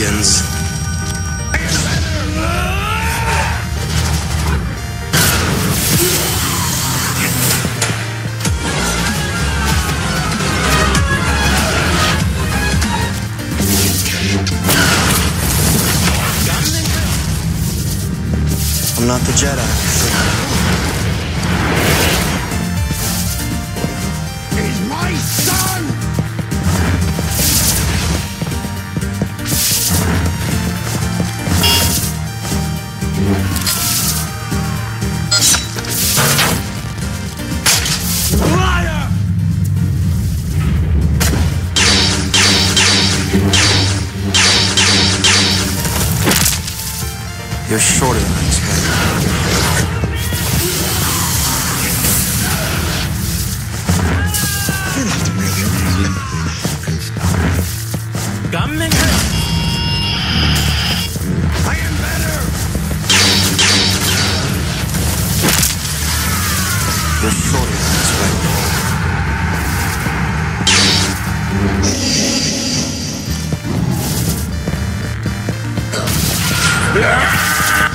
begins. I'm not the Jedi. You're shorter than I expected. They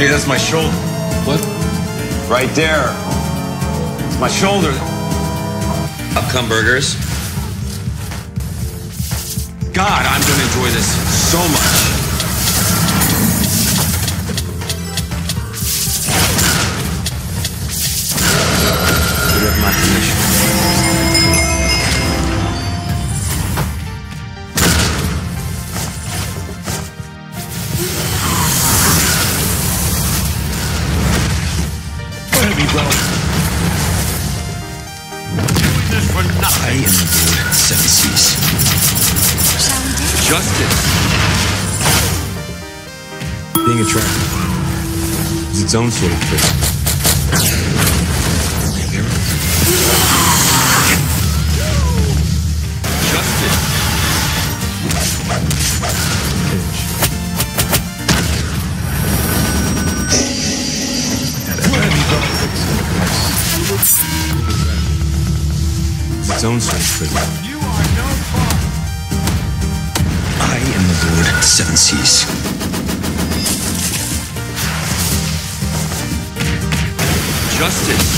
Hey, that's my shoulder. What? Right there. It's my shoulder. Up come burgers. God, I'm gonna enjoy this so much. You have my permission. Its own sort of trick. It's its own sort of trick. You are no fun. I am the Lord Seven Seas. Justice.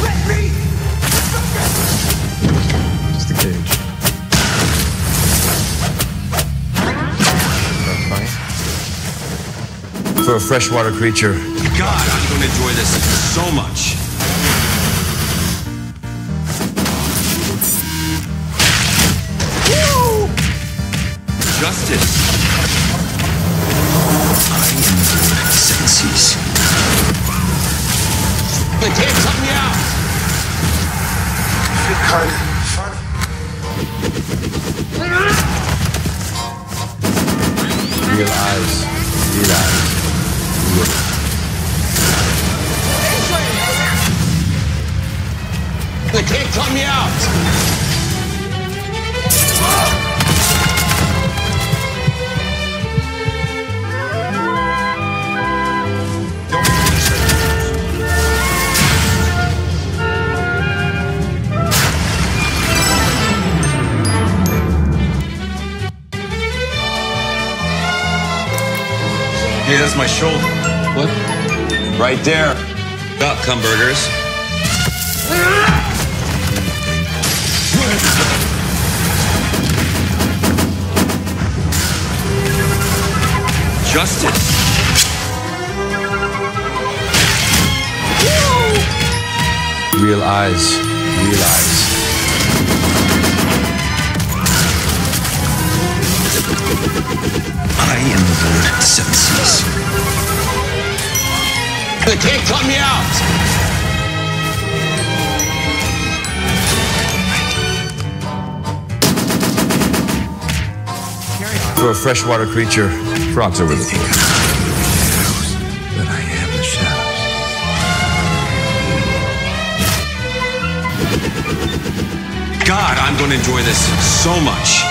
Let me just a cage. For a freshwater creature, God, I'm gonna enjoy this so much. Justice. I am the Lord Seven Seas. They can't cut me out. Fun. Fun. Real eyes. Real eyes. They can't cut me out! Hey, that's my shoulder. What? Right there. Up, Cumburgers. Justice. Real eyes. Real eyes. I am the Lord Seven Seas. They can't cut me out! For a freshwater creature, frogs are really cool. That I am the shadows. God, I'm going to enjoy this so much.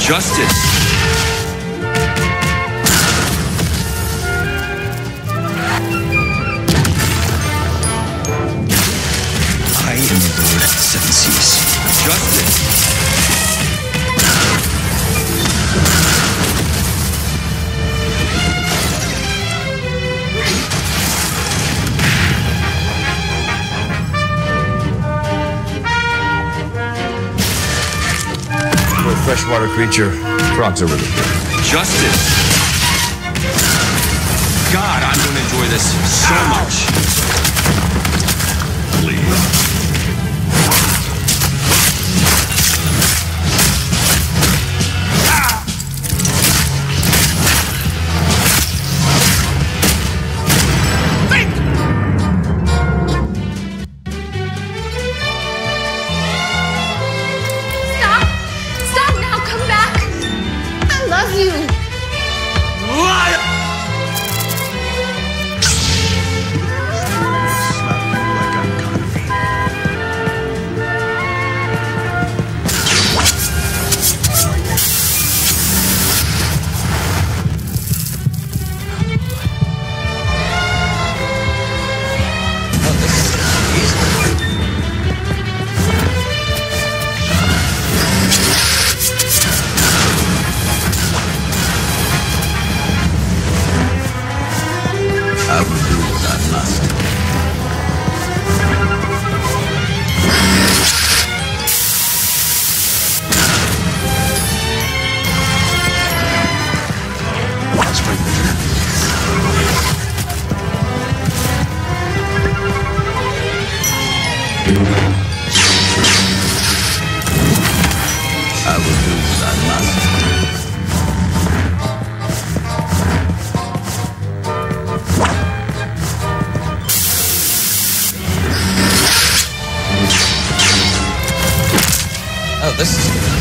Justice. Freshwater creature, frogs are really cool. Justice. God, I'm going to enjoy this so much. Stop! This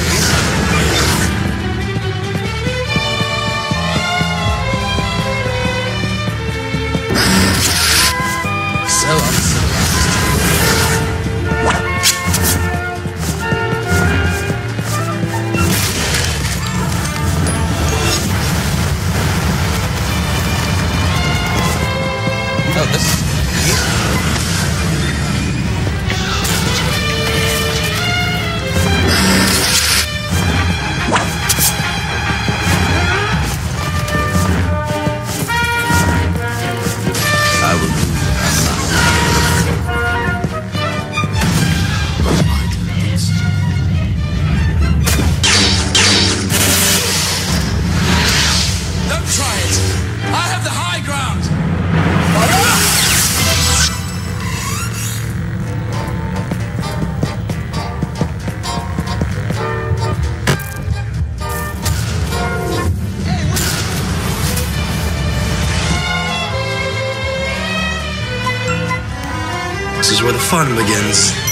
fun begins.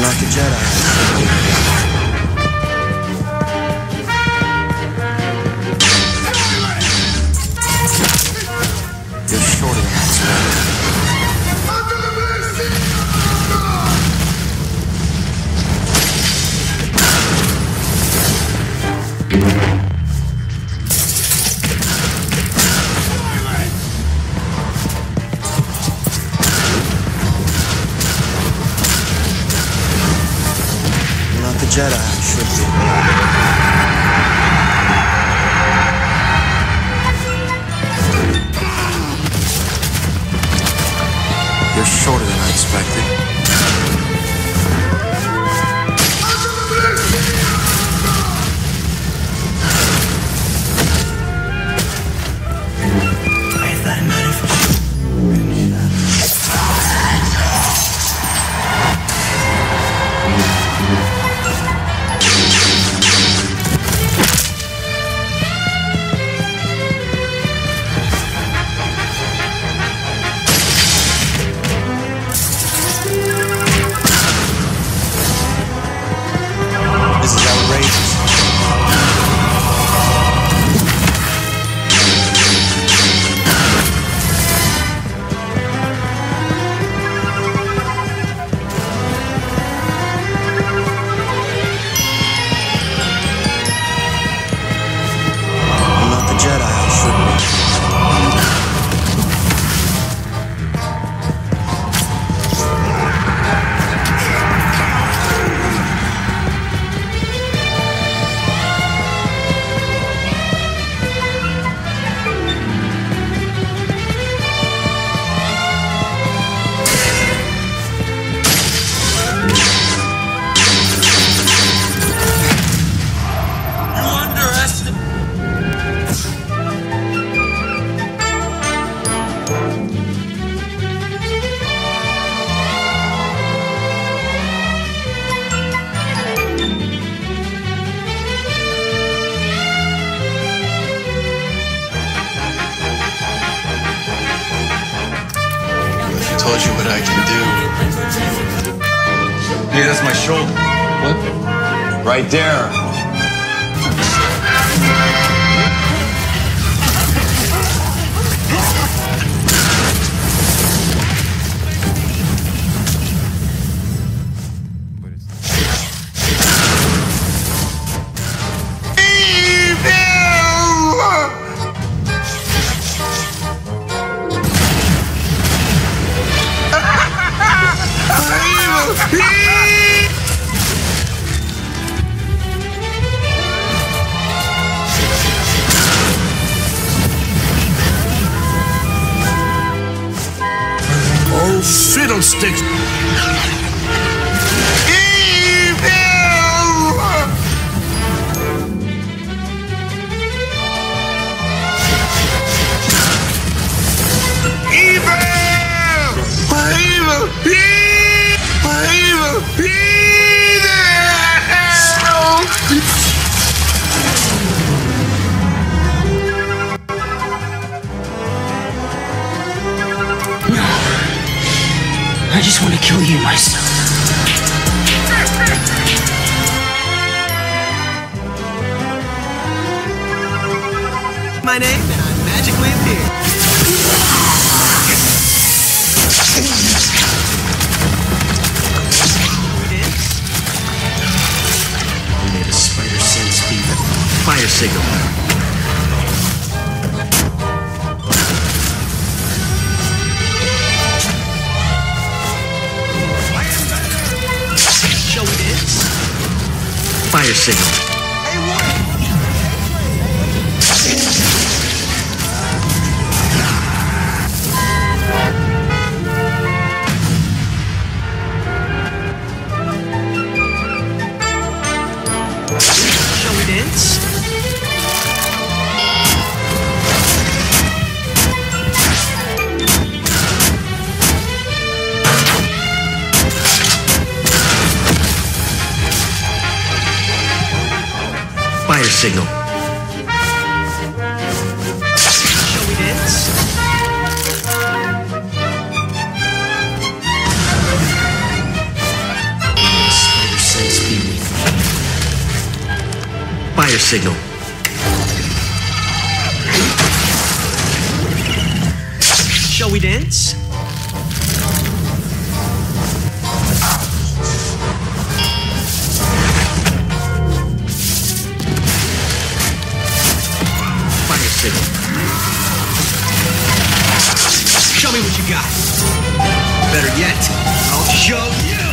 Not the Jedi. Jedi should be. You're shorter than I expected. Right there. Oh, fiddlesticks! Kill you myself. My name and I magically appear. Made a spider sense beam. Fire signal. Fire signal. Fire signal. Shall we dance? Fire signal. Shall we dance? city. Show me what you got. Better yet, I'll show you.